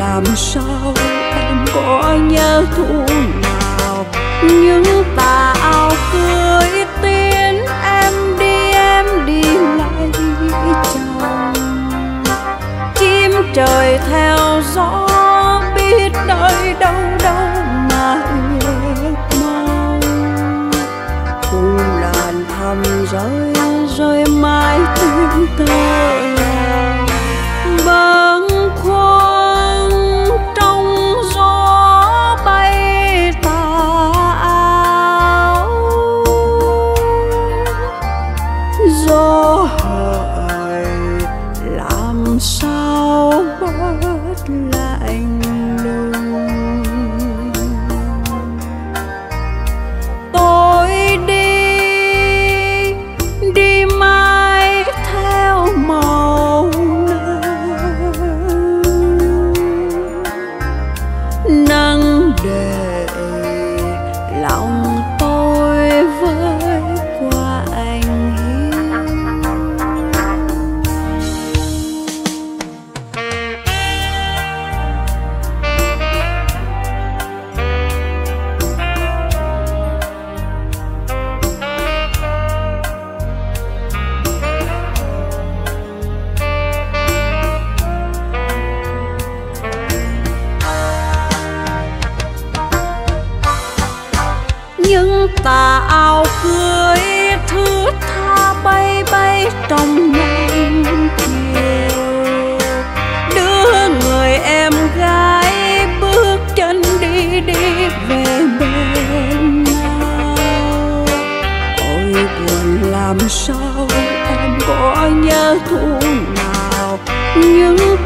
làm sao em có nhớ thu nào? Những tà áo cưới tiến em đi em đi lại chồng. Chim trời theo gió biết nơi đâu đâu mà ước mong. Cùng làn thầm rơi rơi mãi tiếng tơ bâng khuâng là anh tà áo cưới, thứ tha bay bay trong nắng chiều đưa người em gái bước chân đi đi về bên nào ôi buồn làm sao em có nhớ thu nào, những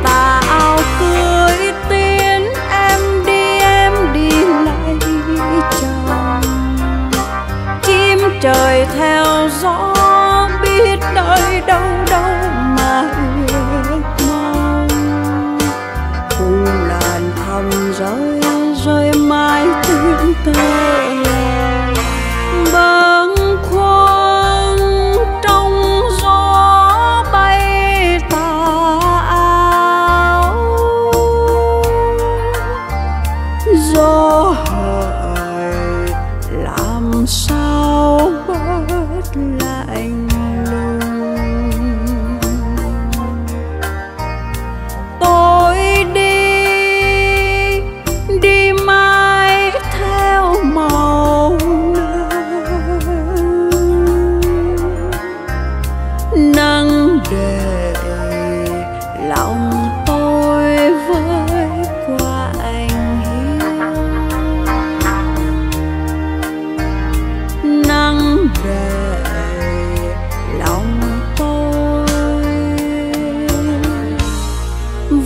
trời theo gió biết nơi đâu đâu mà ước mong. Cùng làn thầm rơi rơi mãi tương tư.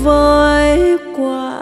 với quả